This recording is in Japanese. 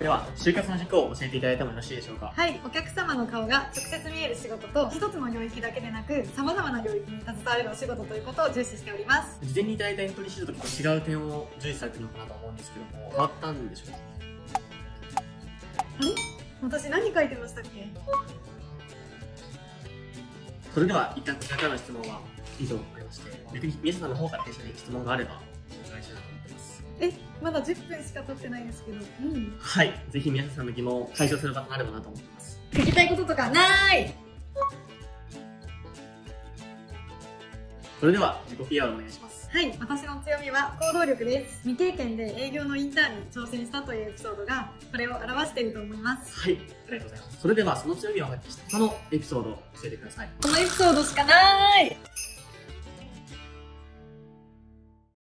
では、就活の軸を教えていただいてもよろしいでしょうか？はい、お客様の顔が直接見える仕事と、一つの領域だけでなく、様々な領域に携われるお仕事ということを重視しております。事前にいただいたエントリーシートと違う点を重視されてるのかなと思うんですけども、変わったんでしょうか？あれ私何書いてましたっけ？それでは、一旦こちらからの質問は以上になりまして、逆に皆さんの方から弊社に質問があれば、お願いしたいなと思ってます。え、まだ10分しか経ってないですけど。うん。はい。ぜひ皆さんの疑問を解消する場となればなと思っています。聞きたいこととかないそれでは、自己 PR をお願いします。はい、私の強みは行動力です。未経験で営業のインターンに挑戦したというエピソードが、これを表していると思います。はい。ありがとうございます。それでは、その強みを発揮した他のエピソードを教えてください。このエピソードしかない